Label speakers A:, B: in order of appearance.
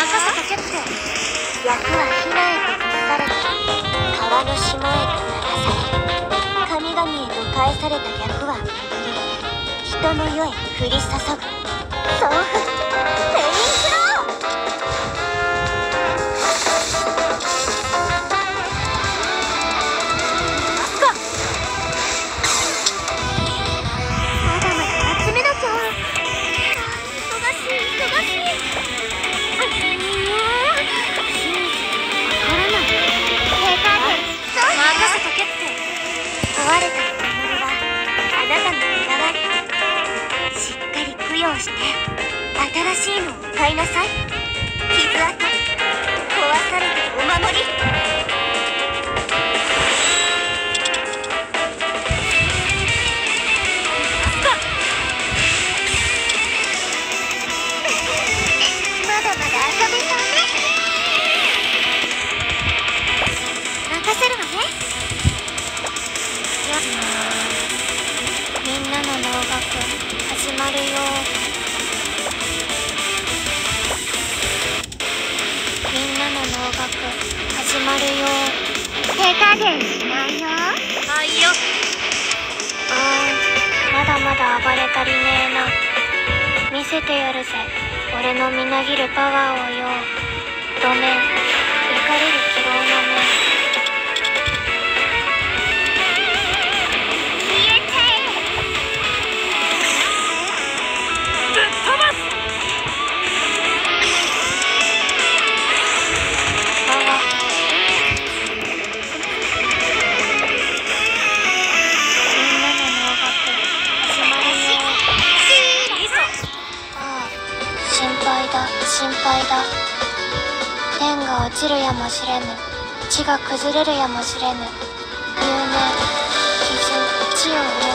A: 任せとけって役は姫へと託された川の島へと流され。神々へと返された役は人の世へ降り注ぐ。そう。てやるぜ。俺のみなぎるパワーをよう。ごめん。怒れる。だ心配だ。天が落ちるやもしれぬ。地が崩れるやもしれぬ。有名基準。地を埋め